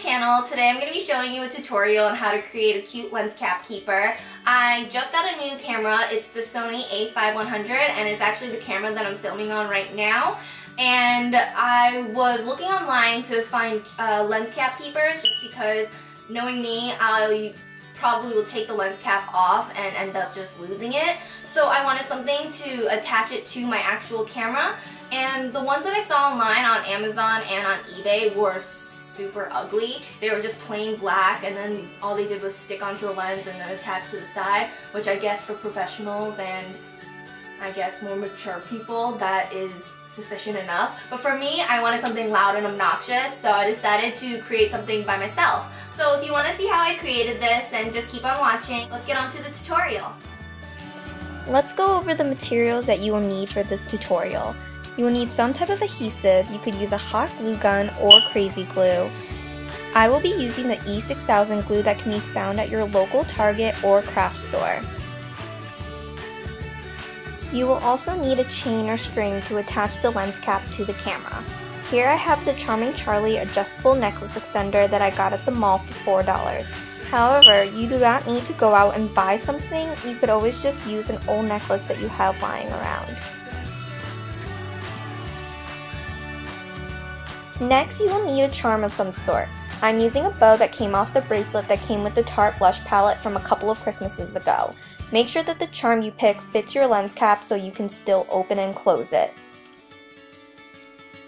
channel. Today I'm going to be showing you a tutorial on how to create a cute lens cap keeper. I just got a new camera. It's the Sony a5100 and it's actually the camera that I'm filming on right now. And I was looking online to find uh, lens cap keepers just because knowing me, I probably will take the lens cap off and end up just losing it. So I wanted something to attach it to my actual camera and the ones that I saw online on Amazon and on eBay were super ugly. They were just plain black and then all they did was stick onto the lens and then attach to the side, which I guess for professionals and I guess more mature people that is sufficient enough. But for me, I wanted something loud and obnoxious, so I decided to create something by myself. So if you want to see how I created this, then just keep on watching. Let's get on to the tutorial. Let's go over the materials that you will need for this tutorial. You will need some type of adhesive, you could use a hot glue gun or crazy glue. I will be using the E6000 glue that can be found at your local Target or craft store. You will also need a chain or string to attach the lens cap to the camera. Here I have the Charming Charlie adjustable necklace extender that I got at the mall for $4. However, you do not need to go out and buy something, you could always just use an old necklace that you have lying around. Next, you will need a charm of some sort. I'm using a bow that came off the bracelet that came with the Tarte blush palette from a couple of Christmases ago. Make sure that the charm you pick fits your lens cap so you can still open and close it.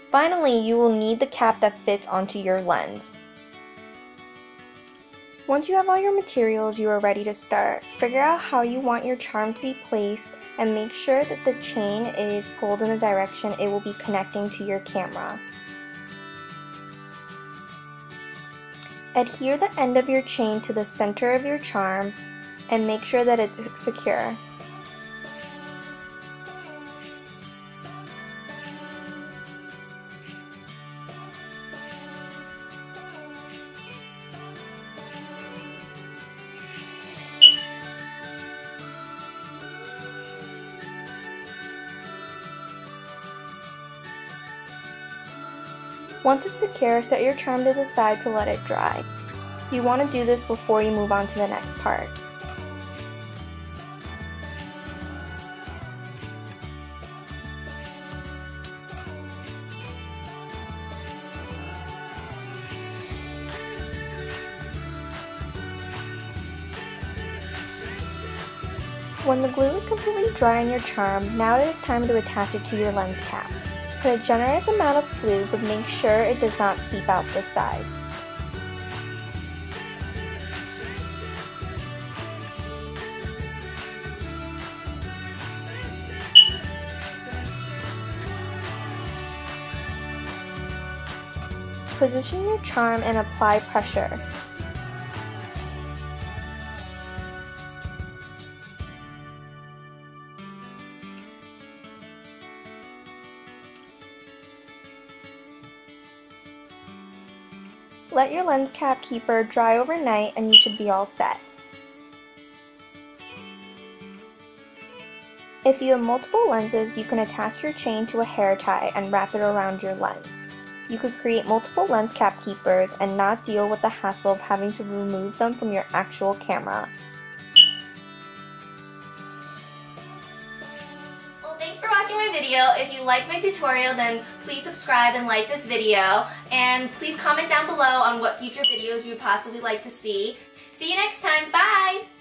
Finally, you will need the cap that fits onto your lens. Once you have all your materials, you are ready to start. Figure out how you want your charm to be placed and make sure that the chain is pulled in the direction it will be connecting to your camera. Adhere the end of your chain to the center of your charm and make sure that it's secure. Once it's secure, set your charm to the side to let it dry. You want to do this before you move on to the next part. When the glue is completely dry on your charm, now it is time to attach it to your lens cap. Put a generous amount of glue, but make sure it does not seep out the sides. Position your charm and apply pressure. Let your lens cap keeper dry overnight and you should be all set. If you have multiple lenses, you can attach your chain to a hair tie and wrap it around your lens. You could create multiple lens cap keepers and not deal with the hassle of having to remove them from your actual camera. Video. If you like my tutorial, then please subscribe and like this video. And please comment down below on what future videos you would possibly like to see. See you next time. Bye!